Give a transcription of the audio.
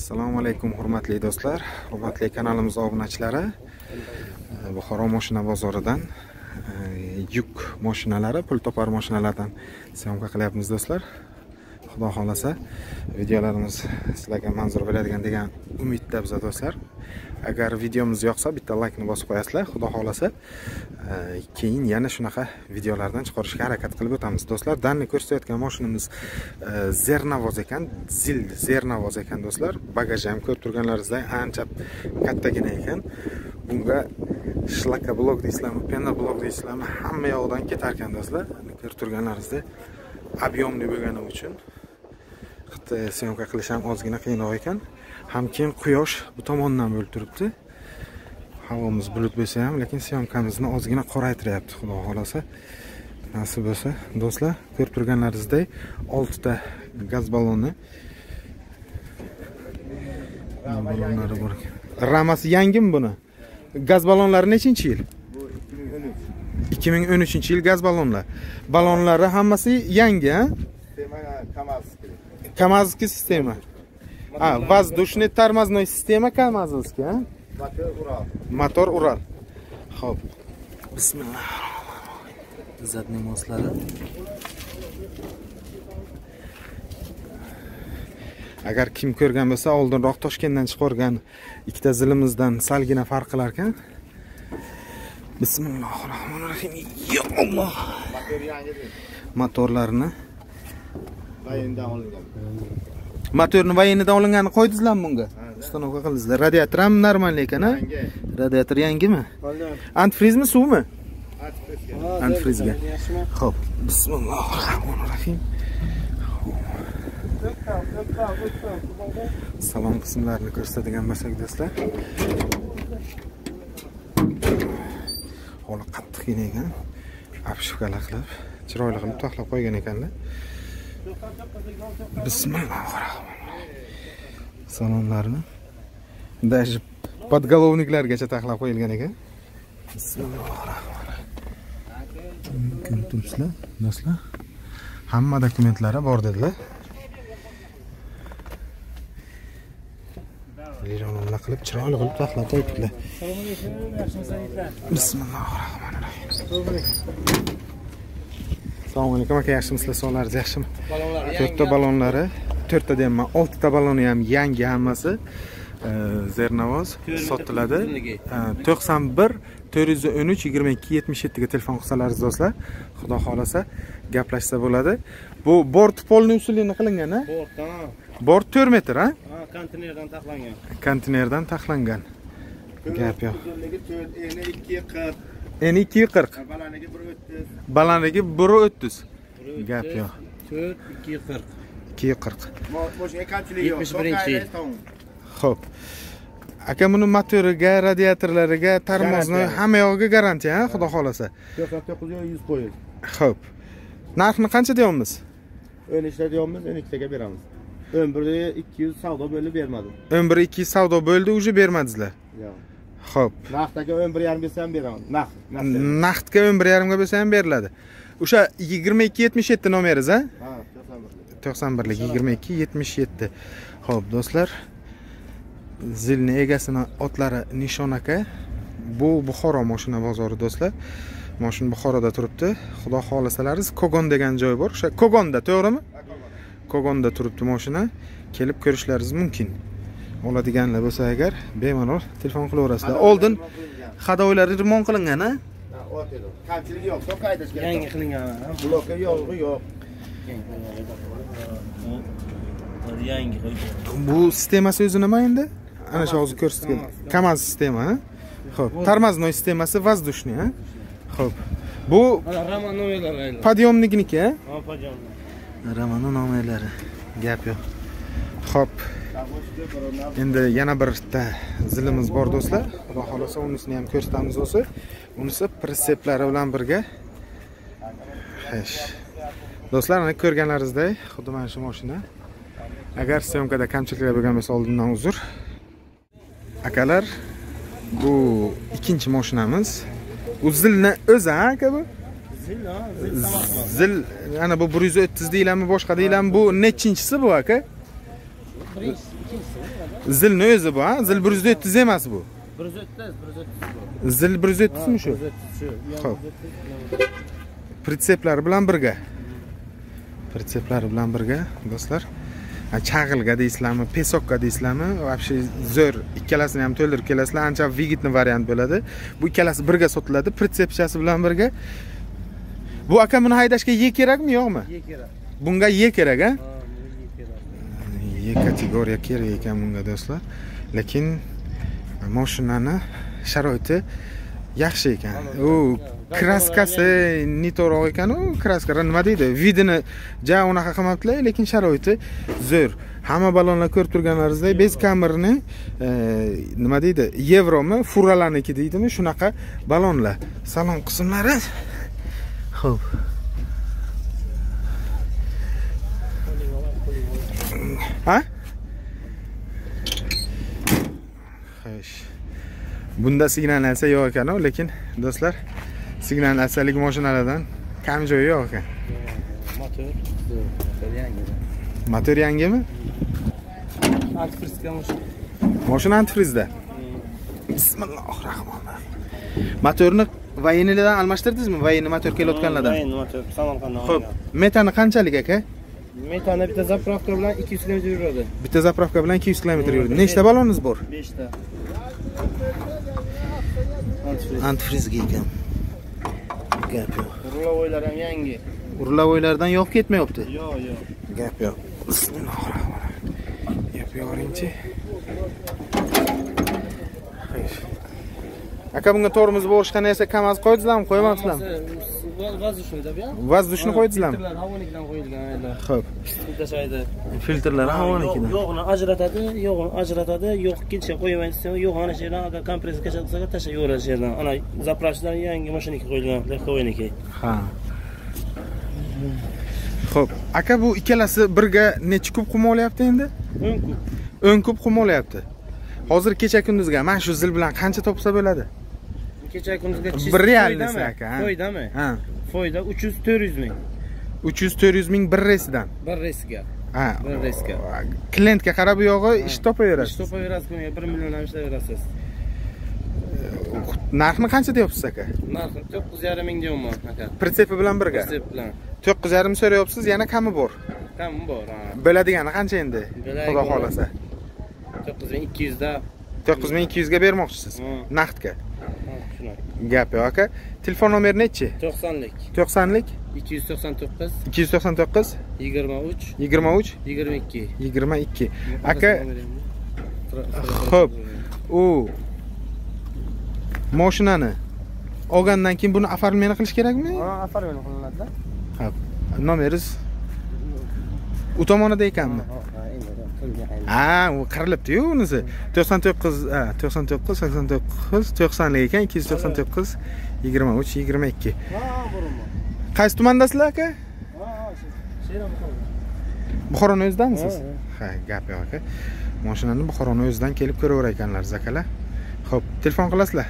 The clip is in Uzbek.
assalomu alaykum hurmatli do'stlar hurmatli kanalimiz obunachilari. Eh, Buxoro moshina bozoridan eh, yuk moshinalari pul topar mashinalardan syomka qilyapmiz do'stlar. Xudo xohlasa videolarimiz sizlarga manzur bo'ladigan degan umidda biza do'stlar agar videomiz yoqsa bitta laykni bosib qo'yasizlar xudo xohlasa. Keyin yana shunaqa videolardan chiqarishga harakat qilib o'tamiz. Do'stlar danni ko'rsatayotgan mashinamiz e, zernavoz ekan zil zernavoz ekan do'stlar. Bagaji ham ko'rib turganlaringizdek ancha kattagina ekan. Bunga shlaka blok deysizlarmi pena blok deysizlarmi hamma yog'idan ketar ekan do'stlar ko'rib turganlaringizdek объемный bo'lgani uchun syomka qilish ham ozgina qiyinroq ekan. Ham keyin quyosh bu tomondan bo'lib turibdi. Havomiz bulut bo'lsa ham lekin syomkamizni ozgina qoraytiryapti xudo xohlasa. Nasib bo'lsa do'stlar ko'rib turganlaringizdek oltita gaz balloni ballonlari bor ramasi yangimi buni? Gaz ballonlari nechinchi yil? Bu 2013. ikki ming o'n uchinchi yil gaz ballonlar. Ballonlari hammasi yangi a Sistema Kamazовский sistema а воздушный тормозной система kamazовский а Motor Ural. motor ural. Ho'p. Bismillah zadniy moslari agar kim ko'rgan bo'lsa oldinroq toshkentdan chiqargan ikkita zilimizdan salgina farq qilar ekan bismillohi rohmanir rohim yo alloh Motor Dayından olingan. motorni vayinidan olinganini qo'ydingizlarmi bunga? Установка qildingizlar. Radiator ham normalniy ekan a radiator yangimi? Antifrizmi suvmi? Antifrizga. Ho'p bismillohi rohmanir rohim salon qismlarini ko'rsatadigan bo'lsak do'stlar hovli qattiqqina ekan обшивкаlar qilib chiroyli qilib taxlab qo'ygan ekanlar bismillohi rohmanir rohim salonlarni даже подголовникlargacha taxlab qo'yilgan ekan. Bismillohi rohmanir rohim ko'rib turibsizlar? Do'stlar hamma dokumentlari bor dedilar. Vironlar qilib chiroyli qilib taxlab qo'yibdilar. Bismillohi rohmanir rohim assalomu alaykum aka yaxshimisizlar sog'laringiz yaxshimi? To'rtta ballonlari. To'rtta deyapman oltita balloni ham yangi hammasi e, zernavoz sotiladi. To'qson bir to'rt yuz o'n uch yigirma ikki yetmish yettiga telefon qilsalaringiz do'stlar xudo xohlasa gaplashsa bo'ladi. Bu bort polniy usulini qilingan a Bortdan, bort to'rt metr a ha, konteynerdan taxlangan. konteynerdan taxlangan Gap yo'q. Uzunligi 4, eni 240. eni ikki yuz qirq Balandligi 130. balandligi bir o'ttiz Gap yo'q. 4 240. ikki yuz qirq Moshina kamchiligi yo'q. 71 yil. ho'p aka buni motoriga radiatorlariga tormozni Garantiya. hamma yog'iga garantiya a xudo xohlasa 99 yo 100 qo'yib. ho'p narxini qancha deyapmiz Ön ishlatayapmiz, ön ikkitaga beramiz. Ön birda 200 savdo bo'lib bermadim. o'n bir ikki savdo bo'ldi уже bermadingizlar Yo'q. Ho'p Naqdga 11,5 bersa ham beraman. Naqd. naqd. naqdga o'n bir yarimga bo'lsa ham beriladi. O'sha yigirma ikki yetmish yetti nomeringiz a Ha, 91. to'qson birlik yigirma ikki yetmish yetti. Ho'p do'stlar. Zilni egasini otlari nishon aka. Bu buxoro moshina bozori do'stlar. Moshina buxoroda turibdi. Xudo xohlasalaringiz kogon degan joy bor. O'sha kogonda to'g'rimi? Kogonda turibdi moshina. Kelib ko'rishlaringiz mumkin oladiganlar bo'lsa agar bemalol telefon qilaverasizlar oldin hadoylari remont qilingan a. Kamchiligi yo'q, so'q haydash kerak. Yangi qilingan. Bloki yo'q, yo'q. Yangi bu sistemasi o'zi nima endi ana shu hozir ko'rsatgan kamaz sistema ho'p тормозной sistemasi воздушный a? ho'p bu подъемникniki a? Ha, pajon. ramani nomerlari gap yo'q ho'p endi yana bitta zilimiz bor do'stlar. Xudo xohlasa unisini ham ko'rsatamiz o'zi. Unisi pritseplar bilan birga. Do'stlar ana ko'rganlaringizdek xuddi mana shu mashina agar syomkada kamchiliklar bo'lgan bo'lsa oldindan uzr. Akalar bu ikkinchi mashinamiz u zilni o'zi a aka bu? Zil, ha, zil ana bu bir yuz o'ttiz deyilami boshqa deyilami bu nechinchisi bu aka? Birinchisi zilni o'zi bu ha? Zil bir yuz o'ttiz emas bu. Bir yuz o'ttiz bir yuz o'ttiz bu. Zil bir yuz o'ttizmi shu? pritseplari bilan birga. Pritseplari bilan birga do'stlar. Ha, chag'ilga deysizlarmi pesokka deysizlarmi? Вообще zo'r ikkalasini ham to'ldirib kelasizlar ancha vigitni variant bo'ladi. Bu ikkalasi birga sotiladi pritsepchasi bilan birga. Bu aka buni haydashga ye kerakmi yo'qmi? Ye kerak. Bunga ye kerak a ye kategoriya kerak ekan bunga do'stlar. Lekin moshinani sharoiti yaxshi ekan. U kraskasi to'g'ri ekanu kraska. Nima deydi? Vidini ja unaqa qilmabdilar lekin sharoiti zo'r. Hamma balonlar ko'rib turganlaringizdek bez kamerni e, nima deydi? Yevromi furalarniki deydimi? Shunaqa balonlar salon qismlari. Ho'p ha? Xo'sh. Bunda signalyatsiya yo'q ekanu lekin do'stlar signalyatsiyalik mashinalardan kam joyi yo'q ekan. Motor. Motor yangi. Motor yangimi? Antifrizga mashina mashina antifrizda. Bismillohi rohmanir rohim motorni vayinidan almashtirdingizmi? Vayini motor kelayotganlardan. Mayin motor samarqanddan ho'p metani qanchalik aka metani bitta zapravka bilan 200 km yuradi. Bitta zapravka bilan 200 km yurdi nechta baloningiz bor? 5 ta antifriz. Antifrizga ekan gap yo'q. Rulovoylar ham yangi. Urlavoylardan yog' ketmayapti. Yo'q yo'q. Gap yo'q. Rohim yop yoringchi aka bunga tormoz bo'g'ishga narsa kamaz qo'ydingizlarmi qo'ymabsizlarmi воздушныйda bu ham воздушni qo'ydingizlarmi filtrlar havonikidan qo'yilgan ho'p tashlaydi filtrlar havonikidan yo'g'ini ajratadi yo'g'ini ajratadi yo'q ketishga qo'ymaydi desa yo'q ana shu yerdan agar kompressor qilsa tashlab yuboradi shu yerdan ana zapravkadan yangi mashinaki qo'yilgan lегковойники ha ho'p aka bu ikkalasi birga necha kub qum olyapti endi o'n kub o'n kub qum olyapti hozir kecha kunduzga mana shu zil bilan qancha topsa bo'ladi kecha kunduzga bir realnisi aka ha? foydami ha foyda uch yuz to'rt yuz ming. uch yuz to'rt yuz ming bir reysidan bir reysga ha bir reysga klientga qarab bu yog'i ish ish topaverasiz topaverasiz kuniga bir million ham ishlayverasiz. Narxni qancha deyapsiz aka? Narxi to'qqiz yarim ming deyapman aka. Pritsepi bilan birga? Retsep bilan. To'qqiz yarim so'rayapsiz yana kami bor? Kam bor bo'ladigani qancha endi? Xudo bor. xohlasa. to'qqiz ming ikki yuzda to'qqiz ming ikki yuzga bermoqchisiz. Naqdga. Gap yo'q aka. Telefon nomeri nechi? To'qsonlik. To'qsonlik? Ikki yuz to'qson to'qqiz. Ikki yuz to'qson to'qqiz? Yigirma uch. Yigirma uch? Yigirma ikki. Yigirma ikki. Aka Xo'p. u moshinani olgandan keyin buni оформление qilish kerakmi? Оформление qilinadida. Nomeringiz? U tomonida ekanmi ha u qirilibdiyu unisi. to'qson to'qqiz to'qson to'qqiz sakson to'qqiz to'qsonlik ekan ikki yuz to'qson to'qqiz yigirma uch yigirma ikki. Qaysi tumandasizlar aka? Buxoroni o'zidamisiz ha gap yo'q aka. Moshinani buxoroni o'zidan kelib ko'raverar ekanlar akalar ho'p telefon qilasizlar